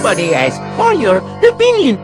Nobody asked for your opinion.